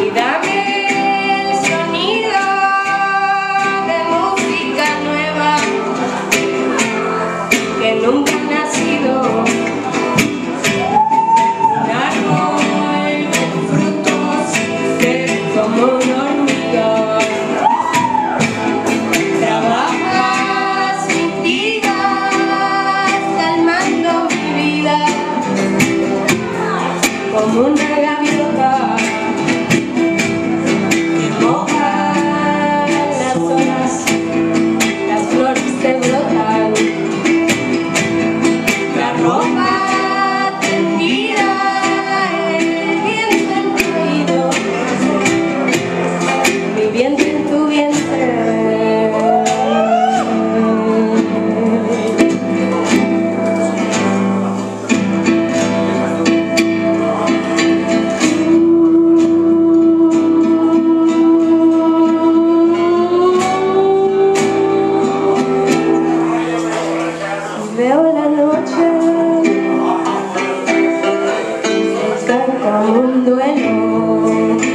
Y dame el sonido de música nueva que nunca ha nacido. Un árbol frutos que como un. Come on, baby. como un duelo